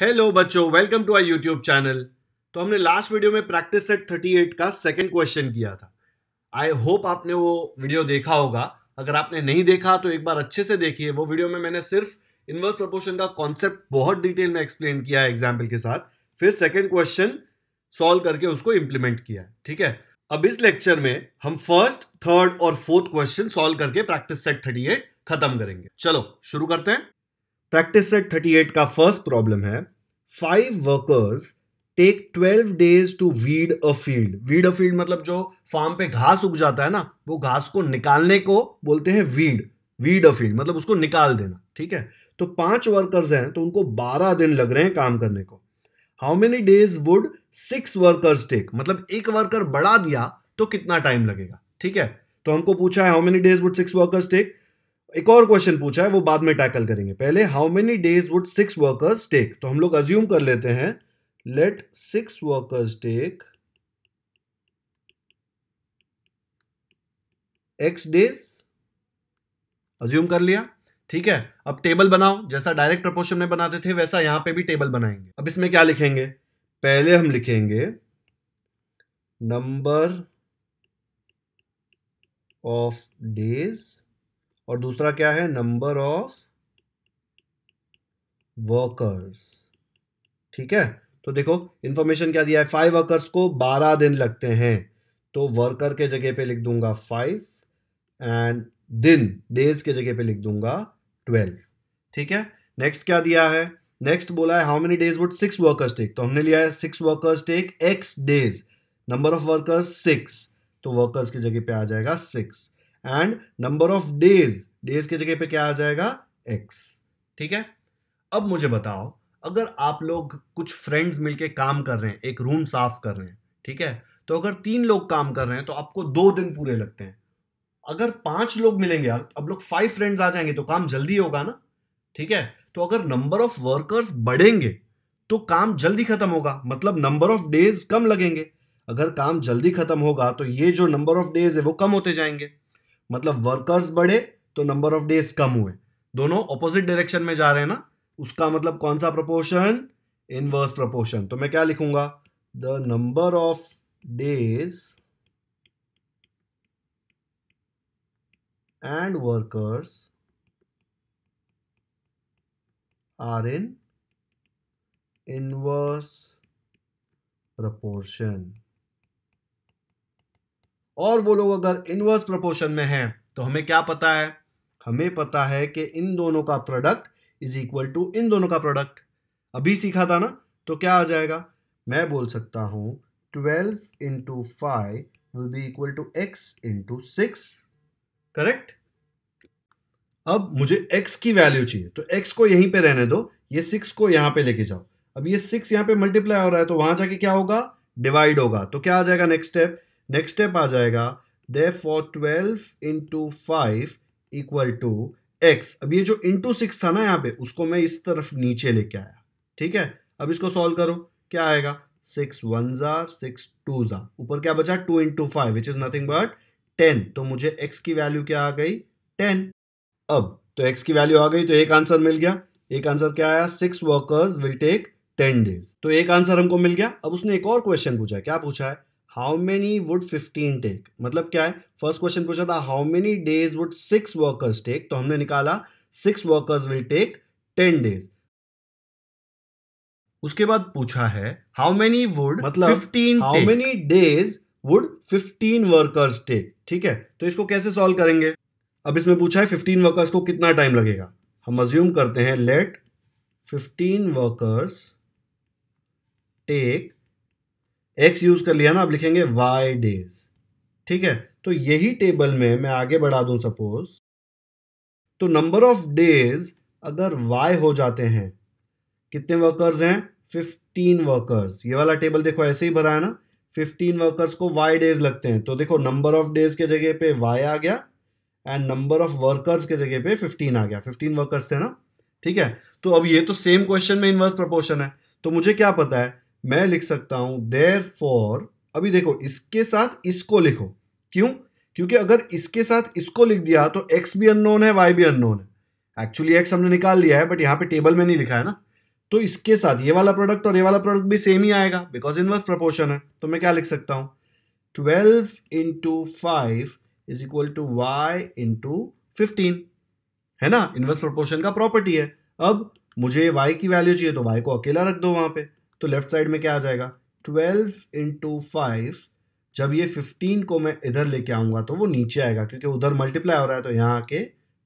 Hello बच्चों welcome to our YouTube channel तो हमने लास्ट वीडियो में प्रैक्टिस सेट 38 का सेकंड क्वेश्चन किया था। आई होप आपने वो वीडियो देखा होगा। अगर आपने नहीं देखा तो एक बार अच्छे से देखिए। वो वीडियो में मैंने सिर्फ़ इनवर्स प्रपोर्शन का कॉन्सेप्ट बहुत डिटेल में एक्सप्लेन किया है एग्ज़ाम्पल के साथ। फिर सेकेंड क्वेश्चन सॉल्व करके उसको इम्प्लीमेंट किया। ठीक है? अब इस लेक्चर में हम फ़र्स्ट थर्ड और फोर्थ क्वेश्चन सॉल्व करके प्रैक्टिस सेट 38 खत्म करेंगे। चलो, शुरू करते हैं। प्रैक्टिस सेट 38 का फ़र्स्ट प्रॉब्लम है five workers take twelve days to weed a field weed a field मतलब जो फार्म पे घास उग जाता है ना, वो घास को निकालने को बोलते हैं वीड वीड अ फ़ील्ड मतलब उसको निकाल देना, ठीक है? तो पाँच वर्कर्स हैं तो उनको बारह दिन लग रहे हैं काम करने को। How many days would six workers take मतलब एक वर्कर बढ़ा दिया तो कितना टाइम लगेगा, ठीक है? तो हमको पूछा है how many days would six workers take एक और क्वेश्चन पूछा है, वो बाद में टैकल करेंगे। पहले how many days would six workers take तो हम लोग अज्यूम कर लेते हैं let six workers take x days assume कर लिया, ठीक है? अब टेबल बनाओ, जैसा डायरेक्ट प्रपोर्शन में बनाते थे, वैसा यहाँ पे भी टेबल बनाएँगे। अब इसमें क्या लिखेंगे? पहले हम लिखेंगे नंबर ऑफ़ डेज़ और दूसरा क्या है? नंबर ऑफ़ वर्कर्स ठीक है? तो देखो इंफॉर्मेशन क्या दिया है? फाइव वर्कर्स को बारह दिन लगते हैं। तो वर्कर के जगह पे लिख दूँगा फाइव एंड दिन डेज़ के जगह पे लिख दूँगा ट्वेल्व ठीक है? नेक्स्ट क्या दिया है? नेक्स्ट बोला है how many days would six workers take तो हमने लिया है six workers take x days number of workers six तो वर्कर्स की जगह पे आ जाएगा six and number of days days की जगह पे क्या आ जाएगा? एक्स ठीक है? अब मुझे बताओ, अगर आप लोग कुछ फ्रेंड्स मिलके काम कर रहे हैं, एक रूम साफ़ कर रहे हैं, ठीक है? तो अगर तीन लोग काम कर रहे हैं तो आपको दो दिन पूरे लगते हैं। अगर पाँच लोग मिलेंगे, अब लोग फाइव फ्रेंड्स आ जाएँगे तो काम जल्दी होगा ना? ठीक है? तो अगर नंबर ऑफ़ वर्कर्स बढ़ेंगे तो काम जल्दी खत्म होगा। मतलब नंबर ऑफ़ डेज़ कम लगेंगे। अगर काम जल्दी खत्म होगा तो ये जो नंबर ऑफ़ डेज़ है, वो कम होते जाएँगे। मतलब वर्कर्स बढ़े तो नंबर ऑफ़ डेज़ कम हुए। दोनों ऑपोजिट डायरेक्शन में जा रहे हैं ना, उसका मतलब कौन सा प्रपोर्शन इनवर्स प्रपोर्शन तो मैं क्या लिखूँगा? The number of days and workers are in inverse proportion और वो लोग अगर इनवर्स प्रपोर्शन में हैं तो हमें क्या पता है? हमें पता है कि इन दोनों का प्रोडक्ट इज़ इक्वल टू इन दोनों का प्रोडक्ट अभी सीखा था ना? तो क्या आ जाएगा? मैं बोल सकता हूँ twelve into five will be equal to x into six correct अब मुझे x की वैल्यू चाहिए तो x को यहीं पे रहने दो, ये सिक्स को यहाँ पे लेके जाओ। अब ये सिक्स यहाँ पे मल्टीप्लाई हो रहा है तो वहाँ जाके क्या होगा? डिवाइड होगा। तो क्या आ जाएगा नेक्स्ट स्टेप नेक्स्ट स्टेप आ जाएगा therefore twelve into five equal to x अब ये जो इंटू सिक्स था ना यहाँ पे, उसको मैं इस तरफ़ नीचे लेके आया। ठीक है? अब इसको सॉल्व करो। क्या आएगा? सिक्स वन जार सिक्स टू जार। ऊपर क्या बचा? Two into five which is nothing but ten तो मुझे एक्स की वैल्यू क्या आ गई? टेन अब तो एक्स की वैल्यू आ गई तो एक आंसर मिल गया। एक आंसर क्या आया? Six workers will take ten days तो एक आंसर हमको मिल गया। अब उसने एक और क्वेश्चन पूछा क्या पूछा है? How many would fifteen take मतलब क्या है? फ़र्स्ट क्वेश्चन पूछा था how many days would six workers take तो हमने निकाला six workers will take ten days उसके बाद पूछा है हाउ मेनी वुड मतलब fifteen how many days would fifteen workers take ठीक है तो इसको कैसे सॉल्व करेंगे? अब इसमें पूछा है फिफ्टीन वर्कर्स को कितना टाइम लगेगा? हम अज्यूम करते हैं let fifteen workers take x use कर लिया ना, अब लिखेंगे वाई डेज़ ठीक है? तो यही टेबल में मैं आगे बढ़ा दूँ सपोज़ तो नंबर ऑफ़ डेज़ अगर वाई हो जाते हैं, कितने वर्कर्स हैं? फिफ्टीन वर्कर्स ये वाला टेबल देखो, ऐसे ही भरा है ना? फिफ्टीन वर्कर्स को वाई डेज़ लगते हैं। तो देखो नंबर ऑफ़ डेज़ के जगह पे वाई आ गया एंड नंबर ऑफ़ वर्कर्स के जगह पे फिफ्टीन आ गया। फिफ्टीन वर्कर्स थे ना? ठीक है? तो अब ये तो सेम क्वेश्चन में इनवर्स प्रपोर्शन है। तो मुझे क्या पता है? मैं लिख सकता हूँ देर फॉर अभी देखो, इसके साथ इसको लिखो। क्यों? क्योंकि अगर इसके साथ इसको लिख दिया तो एक्स भी अननोन है वाई भी अननोन है। एक्चुअली एक्स हमने निकाल लिया है बट यहाँ पे टेबल में नहीं लिखा है ना। तो इसके साथ, ये वाला प्रोडक्ट और ये वाला प्रोडक्ट भी सेम ही आएगा बिकॉज़ इनवर्स प्रपोर्शन है। तो मैं क्या लिख सकता हूँ? Twelve into five is equal to y into fifteen है ना? इनवर्स प्रपोर्शन का प्रॉपर्टी है। अब मुझे वाई की वैल्यू चाहिए तो वाई को अकेला रख दो वहाँ पे। तो लेफ़्ट साइड में क्या आ जाएगा? ट्वेल्व इंटू फाइव जब ये फिफ्टीन को मैं इधर लेके आऊँगा तो वो नीचे आएगा, क्योंकि उधर मल्टीप्लाई हो रहा है तो यहाँ आके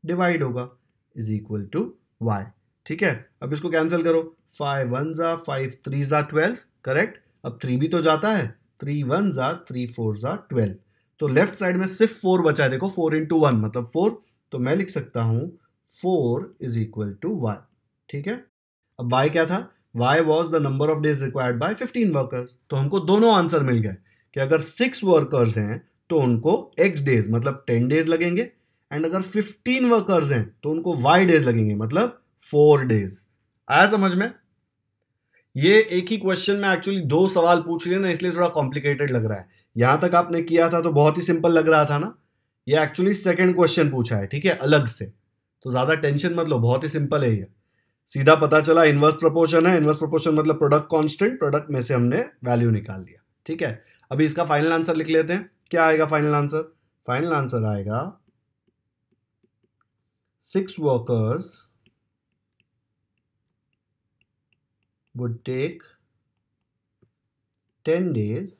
डिवाइड होगा इज़ इक्वल टू वाई ठीक है? अब इसको कैंसिल करो। फाइव वन ज़ा फाइव थ्री ज़ा ट्वेल्व करेक्ट अब थ्री भी तो जाता है। थ्री वन ज़ा थ्री फोर ज़ा ट्वेल्व तो लेफ़्ट साइड में सिर्फ़ फोर बचा है। देखो फोर इंटू वन मतलब फोर तो मैं लिख सकता हूँ four is equal to y ठीक है? अब वाई क्या था? Y was the number of days required by fifteen workers तो हमको दोनों आंसर मिल गए कि अगर सिक्स वर्कर्स हैं तो उनको एक्स डेज़ मतलब टेन डेज़ लगेंगे एंड अगर फिफ्टीन वर्कर्स हैं तो उनको वाई डेज़ लगेंगे मतलब फोर डेज़ आया समझ में? ये एक ही क्वेश्चन में एक्चुअली दो सवाल पूछ लिए ना, इसलिए थोड़ा कॉम्प्लिकेटेड लग रहा है। यहाँ तक आपने किया था तो बहुत ही सिंपल लग रहा था ना? ये एक्चुअली सेकेंड क्वेश्चन पूछा है, ठीक है? अलग से। तो ज़्यादा टेंशन मत लो, बहुत ही सिंपल है ये। सीधा पता चला इनवर्स प्रपोर्शन है इनवर्स प्रपोर्शन मतलब प्रोडक्ट कांस्टेंट प्रोडक्ट में से हमने वैल्यू निकाल लिया। ठीक है? अभी इसका फाइनल आंसर लिख लेते हैं। क्या आएगा फाइनल आंसर फाइनल आंसर आएगा six workers would take 10 days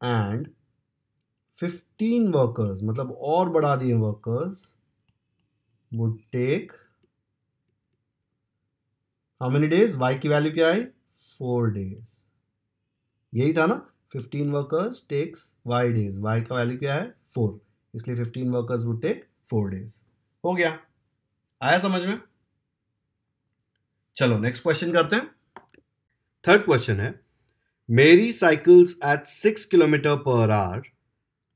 and 15 workers मतलब और बढ़ा दिए workers would take how many days y की वैल्यू क्या है फोर डेज़ यही था ना? 15 workers takes y days y का वैल्यू क्या है? फोर इसलिए 15 workers would take four days हो गया। आया समझ में? चलो नेक्स्ट क्वेश्चन करते हैं। थर्ड क्वेश्चन है। Mary cycles at six kilometer per hour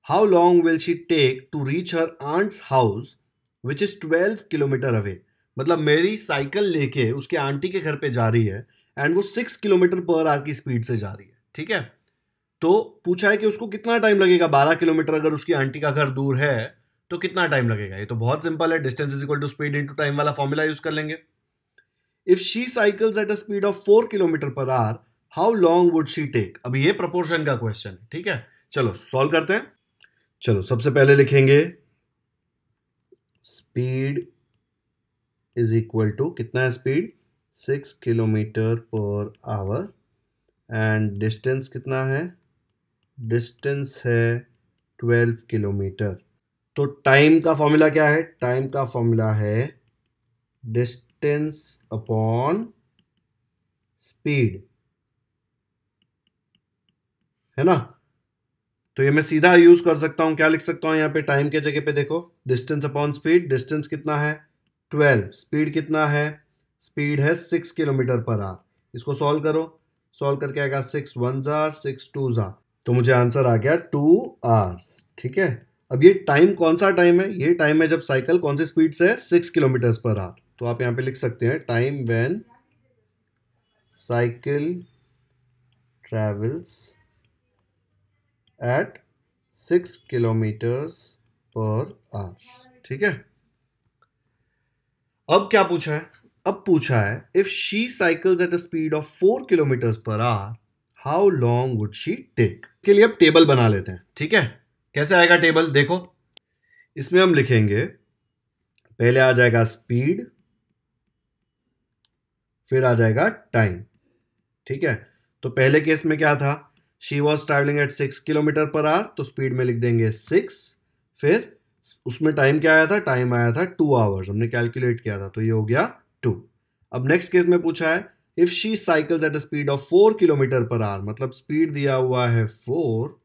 how long will she take to reach her aunt's house which is twelve kilometer away मतलब मेरी साइकिल लेके उसके आंटी के घर पे जा रही है एंड वो सिक्स किलोमीटर पर आर की स्पीड से जा रही है, ठीक है? तो पूछा है कि उसको कितना टाइम लगेगा? बारह किलोमीटर अगर उसकी आंटी का घर दूर है तो कितना टाइम लगेगा? ये तो बहुत सिंपल है distance is equal to speed into time वाला फॉर्मूला यूज़ कर लेंगे। If she cycles at a speed of four kilometer per hour how long would she take अभी ये प्रपोर्शन का क्वेश्चन है, ठीक है? चलो सॉल्व करते हैं। चलो, सबसे पहले लिखेंगे स्पीड इज़ इक्वल टू कितना है speed six kilometer per hour and distance कितना है? डिस्टेंस है ट्वेल्व किलोमीटर तो टाइम का फॉर्मूला क्या है? टाइम का फॉर्मूला है डिस्टेंस अपॉन स्पीड है ना? तो ये मैं सीधा यूज़ कर सकता हूँ। क्या लिख सकता हूँ यहाँ पे? टाइम के जगह पे देखो। डिस्टेंस अपॉन स्पीड डिस्टेंस कितना है? ट्वेल्व। स्पीड कितना है? स्पीड है सिक्स किलोमीटर पर आर। इसको सॉल्व करो। सॉल्व करके आएगा सिक्स वन जार, सिक्स टू जार। तो मुझे आंसर आ गया टू आवर्स ठीक है? अब ये टाइम कौन सा टाइम है? ये टाइम है जब साइकिल कौन सी स्पीड से? है सिक्स किलोमीटर पर आर। तो आप यहाँ पे लिख सकते हैं time when cycle travels at six kilometers per hour ठीक है? अब क्या पूछा है? अब पूछा है if she cycles at a speed of four kilometer per hour how long would she take के लिए अब टेबल बना लेते हैं, ठीक है? कैसे आएगा टेबल देखो, इसमें हम लिखेंगे, पहले आ जाएगा स्पीड फिर आ जाएगा टाइम ठीक है? तो पहले केस में क्या था? She was travelling at six kilometer per hour तो स्पीड में लिख देंगे सिक्स फिर उसमें टाइम क्या आया था? टाइम आया था टू आवर्स हमने कैलकुलेट किया था तो ये हो गया टू अब नेक्स्ट केस में पूछा है if she cycles at a speed of four kilometer per hour मतलब स्पीड दिया हुआ है four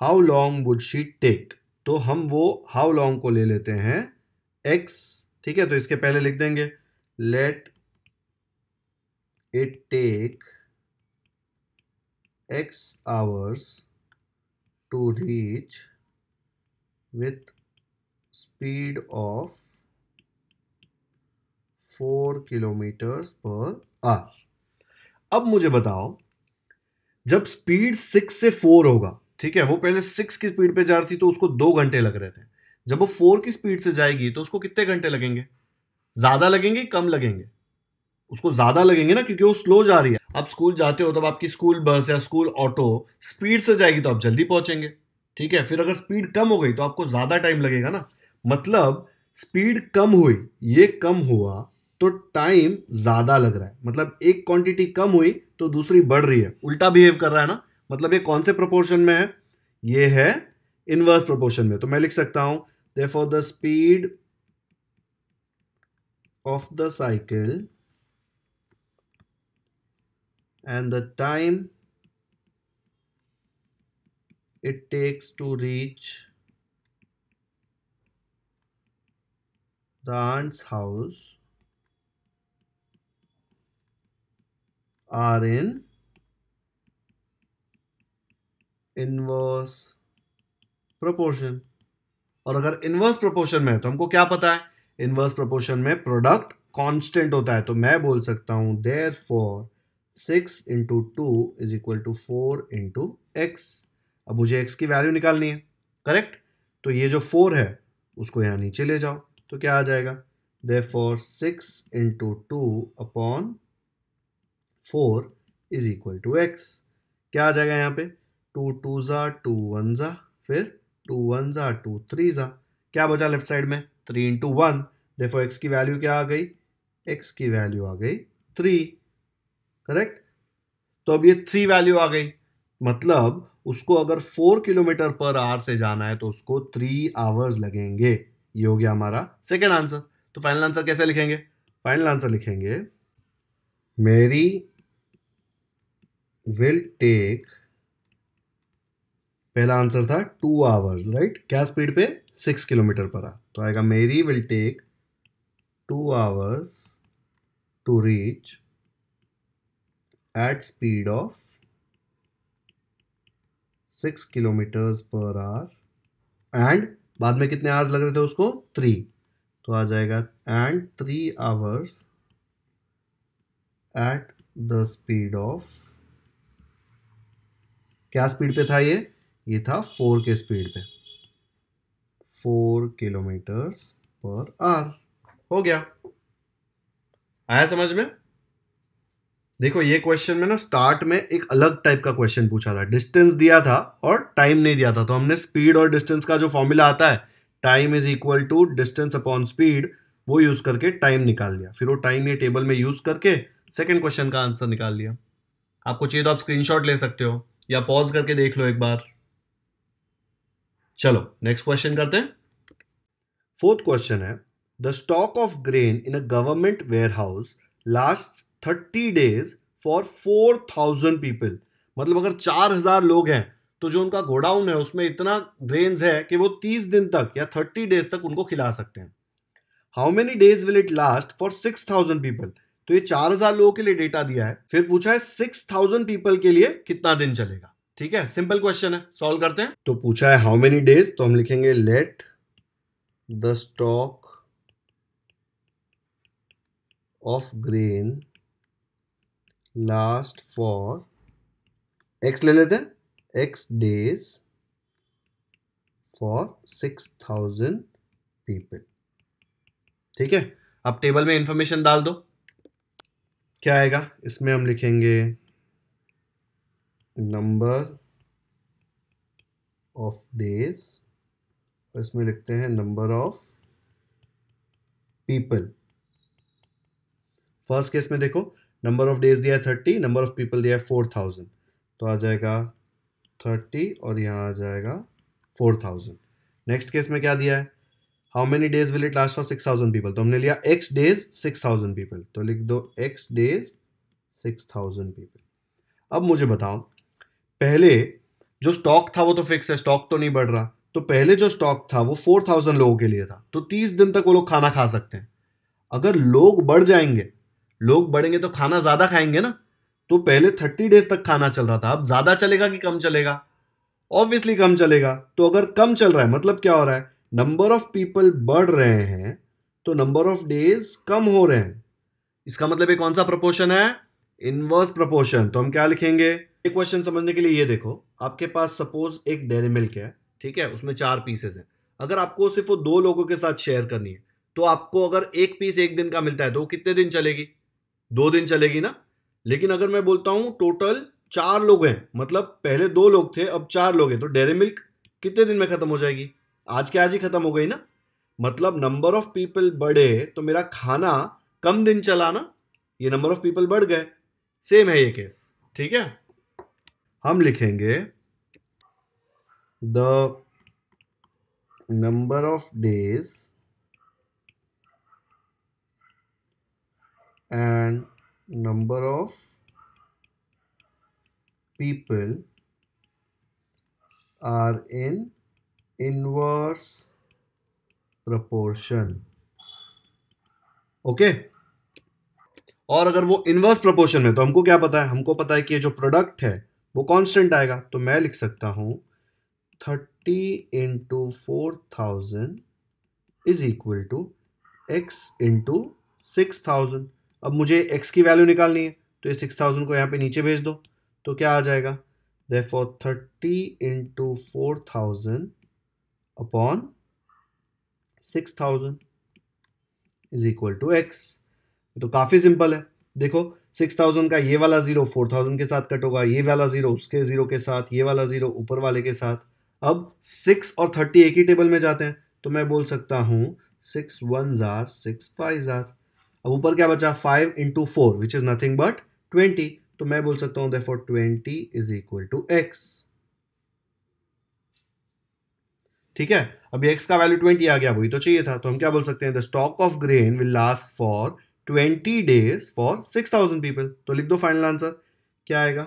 how long would she take तो हम वो हाउ लॉन्ग को ले लेते हैं एक्स ठीक है? तो इसके पहले लिख देंगे let it take x hours to reach with speed of 4 kilometers per hour अब मुझे बताओ, जब स्पीड सिक्स से फोर होगा, ठीक है, वो पहले सिक्स की स्पीड पे जा रही थी तो उसको दो घंटे लग रहे थे। जब वो फोर की स्पीड से जाएगी तो उसको कितने घंटे लगेंगे? ज़्यादा लगेंगे, कम लगेंगे? उसको ज़्यादा लगेंगे ना, क्योंकि वो स्लो जा रही है। आप स्कूल जाते हो तब आपकी स्कूल बस या स्कूल ऑटो स्पीड से जाएगी तो आप जल्दी पहुँचेंगे। ठीक है, फिर अगर स्पीड कम हो गई तो आपको ज़्यादा टाइम लगेगा ना। मतलब स्पीड कम हुई, ये कम हुआ तो टाइम ज़्यादा लग रहा है। मतलब एक क्वांटिटी कम हुई तो दूसरी बढ़ रही है। उल्टा बिहेव कर रहा है ना। मतलब ये कौन से प्रोपोर्शन में है? ये है इनवर्स प्रोपोर्शन में। तो मैं लिख सकता हूँ therefore the speed of the cycle and the time it takes to reach the aunt's house are in inverse proportion. और अगर इनवर्स प्रोपोर्शन में है तो हमको क्या पता है? इनवर्स प्रोपोर्शन में प्रोडक्ट कांस्टेंट होता है। तो मैं बोल सकता हूँ therefore six into two is equal to four into x अब मुझे एक्स की वैल्यू निकालनी है। करेक्ट तो ये जो फोर है, उसको यहाँ नीचे ले जाओ तो क्या आ जाएगा? Therefore six into two upon four is equal to x क्या आ जाएगा यहाँ पे? टू टू ज़ा टू वन ज़ा फिर टू वन ज़ा टू थ्री ज़ा क्या बचा लेफ़्ट साइड में? थ्री इंटू वन देखो एक्स की वैल्यू क्या आ गई? एक्स की वैल्यू आ गई थ्री करेक्ट तो अब ये थ्री वैल्यू आ गई। मतलब उसको अगर फोर किलोमीटर पर आवर से जाना है तो उसको थ्री आवर्स लगेंगे। ये हो गया हमारा सेकेंड आंसर तो फाइनल आंसर कैसे लिखेंगे? फाइनल आंसर लिखेंगे, मेरी विल टेक पहला आंसर था टू आवर्स राइट क्या स्पीड पे? Six kilometer per hour. तो आएगा, Mary will take two hours to reach at speed of six kilometers per hour and बाद में कितने आवर्स लग रहे थे उसको? थ्री तो आ जाएगा and three hours at the speed of क्या स्पीड पे था ये? ये था फोर के स्पीड पे. फोर किलोमीटर्स पर आर हो गया. आया समझ में? देखो, ये क्वेश्चन में ना स्टार्ट में एक अलग टाइप का क्वेश्चन पूछा था। डिस्टेंस दिया था और टाइम नहीं दिया था। तो हमने स्पीड और डिस्टेंस का जो फॉर्मूला आता है time is equal to distance upon speed वो यूज़ करके टाइम निकाल लिया। फिर वो टाइम ये टेबल में यूज़ करके सेकेंड क्वेश्चन का आंसर निकाल लिया। आपको चाहिए तो आप स्क्रीनशॉट ले सकते हो, या पॉज करके देख लो एक बार। चलो नेक्स्ट क्वेश्चन करते हैं। फोर्थ क्वेश्चन है the stock of grain in a government warehouse last thirty days for four thousand people. मतलब अगर चार हज़ार लोग हैं तो जो उनका गोडाउन है, उसमें इतना ग्रेन्स है कि वो तीस दिन तक या थर्टी डेज़ तक उनको खिला सकते हैं। How many days will it last for six thousand people तो ये चार हज़ार लोगों के लिए डेटा दिया है। फिर पूछा है सिक्स थाउज़ेंड पीपल के लिए कितना दिन चलेगा? ठीक है सिंपल क्वेश्चन है सॉल्व करते हैं। तो पूछा है हाउ मेनी डेज़ तो हम लिखेंगे let the stock of grain last for x ले लेते हैं। X days for six thousand people ठीक है? अब टेबल में इंफॉर्मेशन डाल दो। क्या आएगा? इसमें हम लिखेंगे नंबर ऑफ़ डेज़ और इसमें लिखते हैं number of people first case में देखो नंबर ऑफ़ डेज़ दिया है थर्टी नंबर ऑफ़ पीपल दिया है फोर थाउज़ेंड तो आ जाएगा थर्टी और यहाँ आ जाएगा फोर थाउज़ेंड नेक्स्ट केस में क्या दिया है? How many days will it last for six thousand people तो हमने लिया x days six thousand people तो लिख दो x days six thousand people अब मुझे बताओ, पहले जो स्टॉक था वो तो फिक्स है स्टॉक तो नहीं बढ़ रहा. तो पहले जो स्टॉक था वो फोर थाउज़ेंड लोगों के लिए था. तो तीस दिन तक वो लोग खाना खा सकते हैं. अगर लोग बढ़ जाएँगे लोग बढ़ेंगे तो खाना ज़्यादा खाएँगे ना? तो पहले थर्टी डेज़ तक खाना चल रहा था। अब ज़्यादा चलेगा कि कम चलेगा? ऑब्वियसली कम चलेगा। तो अगर कम चल रहा है मतलब क्या हो रहा है? नंबर ऑफ़ पीपल बढ़ रहे हैं तो नंबर ऑफ़ डेज़ कम हो रहे हैं। इसका मतलब ये कौन सा प्रपोर्शन है? इनवर्स प्रपोर्शन तो हम क्या लिखेंगे? एक क्वेश्चन समझने के लिए ये देखो। आपके पास सपोज़ एक डेरी मिल्क है, ठीक है? उसमें चार पीसेस हैं। अगर आपको सिर्फ़ वो दो लोगों के साथ शेयर करनी है तो आपको अगर एक पीस एक दिन का मिलता है तो वो कितने दिन चलेगी? दो दिन चलेगी ना? लेकिन अगर मैं बोलता हूँ टोटल चार लोग हैं मतलब पहले दो लोग थे, अब चार लोग हैं तो डेरी मिल्क कितने दिन में खत्म हो जाएगी? आज के आज ही खत्म हो गई ना? मतलब नंबर ऑफ़ पीपल बढ़े तो मेरा खाना कम दिन चला ना? ये नंबर ऑफ़ पीपल बढ़ गए। सेम है ये केस ठीक है? हम लिखेंगे the number of days and number of people are in inverse proportion okay और अगर वो इनवर्स प्रपोर्शन में तो हमको क्या पता है? हमको पता है कि ये जो प्रोडक्ट है, वो कांस्टेंट आएगा। तो मैं लिख सकता हूँ thirty into four thousand is equal to x into six thousand अब मुझे एक्स की वैल्यू निकालनी है तो ये सिक्स थाउज़ेंड को यहाँ पे नीचे भेज दो तो क्या आ जाएगा? Four thirty into four thousand upon six thousand is equal to x तो काफ़ी सिंपल है। देखो सिक्स थाउज़ेंड का ये वाला ज़ीरो फोर थाउज़ेंड के साथ कट होगा, ये वाला ज़ीरो उसके ज़ीरो के साथ, ये वाला ज़ीरो ऊपर वाले के साथ। अब सिक्स और थर्टी एक ही टेबल में जाते हैं तो मैं बोल सकता हूँ सिक्स वन जार सिक्स फाइव जार अब ऊपर क्या बचा? Five into four which is nothing but twenty तो मैं बोल सकता हूँ देखो twenty is equal to X ठीक है? अभी एक्स का वैल्यू ट्वेंटी आ गया, वही तो चाहिए था। तो हम क्या बोल सकते हैं? The stock of grain will last for twenty days for six thousand people तो लिख दो फाइनल आंसर क्या आएगा?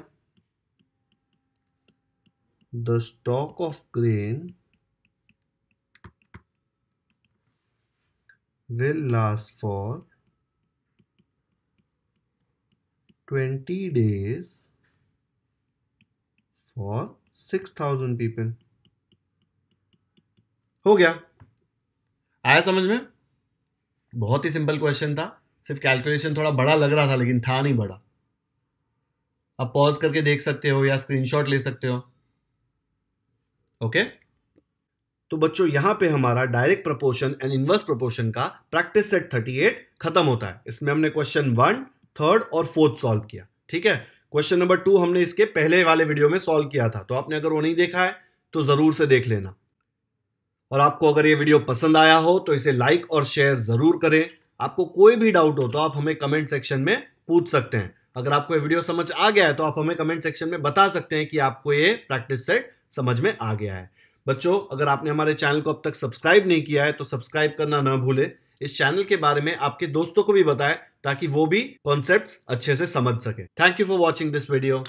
The stock of grain will last for 20 days for 6000 people हो गया। आया समझ में? बहुत ही सिंपल क्वेश्चन था। सिर्फ़ कैलकुलेशन थोड़ा बड़ा लग रहा था, लेकिन था नहीं बड़ा। आप पॉज करके देख सकते हो या स्क्रीनशॉट ले सकते हो। ओके तो बच्चों, यहाँ पे हमारा direct proportion and inverse proportion का प्रैक्टिस सेट 38 खत्म होता है। इसमें हमने क्वेश्चन वन थर्ड और फोर्थ सॉल्व किया। ठीक है? क्वेश्चन नंबर टू हमने इसके पहले वाले वीडियो में सॉल्व किया था। तो आपने अगर वो नहीं देखा है तो ज़रूर से देख लेना। और आपको अगर ये वीडियो पसंद आया हो तो इसे लाइक और शेयर ज़रूर करें। आपको कोई भी डाउट हो तो आप हमें कमेंट सेक्शन में पूछ सकते हैं। अगर आपको ये वीडियो समझ आ गया है तो आप हमें कमेंट सेक्शन में बता सकते हैं कि आपको ये प्रैक्टिस सेट समझ में आ गया है। बच्चों, अगर आपने हमारे चैनल को अब तक सब्सक्राइब नहीं किया है तो सब्सक्राइब करना ना भूले। इस चैनल के बारे में आपके दोस्तों को भी बताएँ ताकि वो भी कॉन्सेप्ट्स अच्छे से समझ सके। Thank you for watching this video